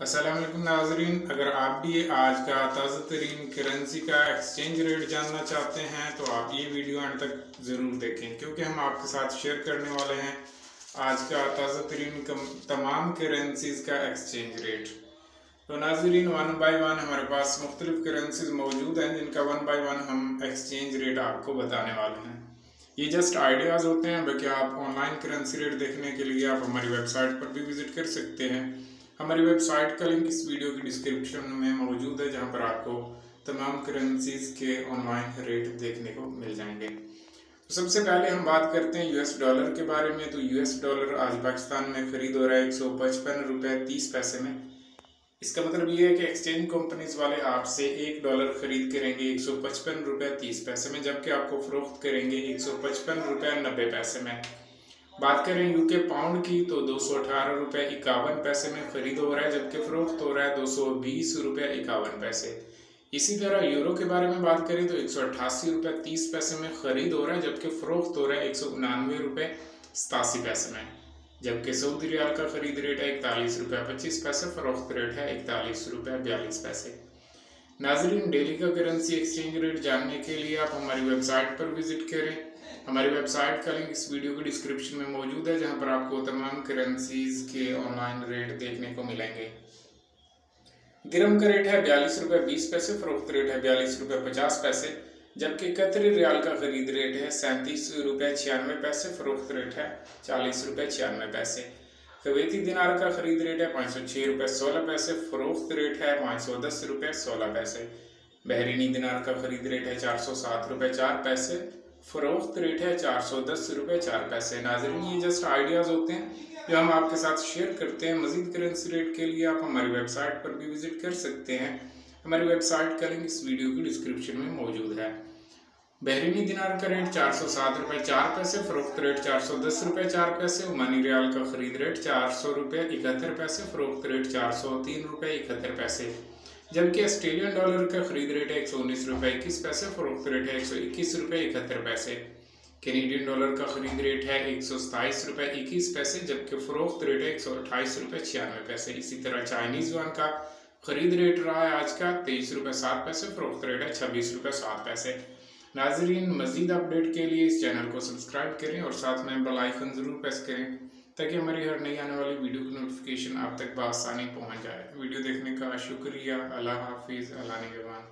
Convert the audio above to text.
असलम नाजरीन, अगर आप भी आज का ताज़ा तरीन करेंसी का एक्सचेंज रेट जानना चाहते हैं तो आप ये वीडियो अंत तक ज़रूर देखें, क्योंकि हम आपके साथ शेयर करने वाले हैं आज का ताज़ा तरीन तमाम करेंसीज़ का एक्सचेंज रेट। तो नाजरीन, वन बाई वन हमारे पास मुख्तलिफ़ करेंसीज मौजूद हैं, जिनका वन बाई वन हम एक्सचेंज रेट आपको बताने वाले हैं। ये जस्ट आइडियाज़ होते हैं, बाकी आप ऑनलाइन करेंसी रेट देखने के लिए आप हमारी वेबसाइट पर भी विज़िट कर सकते हैं। हमारी वेबसाइट का लिंक इस वीडियो की डिस्क्रिप्शन में मौजूद है, जहाँ पर आपको तमाम करेंसीज के ऑनलाइन रेट देखने को मिल जाएँगे। तो सबसे पहले हम बात करते हैं यूएस डॉलर के बारे में। तो यूएस डॉलर आज पाकिस्तान में खरीद हो रहा है एक सौ पचपन रुपये तीस पैसे में। इसका मतलब ये है कि एक्सचेंज कंपनीज़ वाले आपसे एक डॉलर खरीद करेंगे एक सौ पचपन रुपये तीस पैसे में, जबकि आपको फरोख्त करेंगे एक सौ पचपन रुपये नब्बे पैसे में। बात करें यूके पाउंड की तो दो सौ अठारह रुपये इक्यावन पैसे में खरीद हो रहा है, जबकि फरोख्त हो रहा है दो सौ बीस रुपये इक्यावन पैसे। इसी तरह यूरो के बारे में बात करें तो एक सौ अट्ठासी रुपये तीस पैसे में खरीद हो रहा है, जबकि फरोख्त हो रहा है एक सौ उनानवे रुपये सतासी पैसे में। जबकि सऊदी रियाल का खरीद रेट है इकतालीस रुपये पच्चीस पैसे, फरोख्त रेट है इकतालीस रुपये बयालीस पैसे। नाजरीन डेली का करेंसी एक्सचेंज रेट जानने के लिए आप हमारी वेबसाइट पर विज़िट करें। हमारी वेबसाइट का लिंक इस वीडियो के डिस्क्रिप्शन में मौजूद है, जहाँ पर आपको तमाम करेंसीज के ऑनलाइन रेट देखने को मिलेंगे। दिरम का रेट है बयालीस रुपये बीस पैसे, फरोख्त रेट है बयालीस रुपये पचास पैसे, जबकि कतरी रियाल का खरीद रेट है सैंतीस रुपये छियानवे पैसे, फरोख्त रेट है चालीस रुपये छियानवे पैसे। कवेती दिनार का खरीद रेट है पाँच सौ छः रुपये सोलह पैसे, फरोख्त रेट है पाँच सौ दस रुपये सोलह पैसे। बहरीनी दिनार का खरीद रेट है चार सौ सात रुपये चार पैसे फ़रोख्त रेट है चार सौ दस रुपये चार पैसे। नाजरीन, ये जस्ट आइडियाज़ होते हैं, जो हम आपके साथ शेयर करते हैं। मजीद करेंसी रेट के लिए आप हमारी वेबसाइट पर भी विज़िट कर सकते हैं। हमारी वेबसाइट का लिंक इस वीडियो की डिस्क्रिप्शन में मौजूद है। बहरीनी दिनार का रेट चार सौ सात रुपये चार पैसे। फ़रोख्त रेट चार सौ दस रुपये चार पैसे। उमानी रियाल का खरीद रेट चार सौ रुपये इकहत्तर पैसे। फ़रोख्त रेट चार सौ तीन रुपये इकहत्तर पैसे। जबकि ऑस्ट्रेलियन डॉलर का खरीद रेट है एक सौ उन्नीस रुपये इक्कीस पैसे फरोख्त रेट है एक सौ इक्कीस रुपये इकहत्तर पैसे। कैनेडियन डॉलर का खरीद रेट है एक सौ सताईस रुपये इक्कीस पैसे, जबकि फरोख्त रेट है एक सौ अट्ठाईस रुपये छियानवे पैसे। इसी तरह चाइनीज़ वन का खरीद रेट रहा है आज का, तेईस रुपये सात पैसे फरोख्त रेट है छब्बीस रुपये सात पैसे। नाजरीन, मजीद अपडेट के लिए इस चैनल को सब्सक्राइब करें और साथ में बेल आइकन ज़रूर प्रेस करें। ताकि हमारी हर नई आने वाली वीडियो की नोटिफिकेशन आप तक बसानी पहुँच जाए। वीडियो देखने का शुक्रिया। अल्लाह हाफिज़। अल्लाह निगवान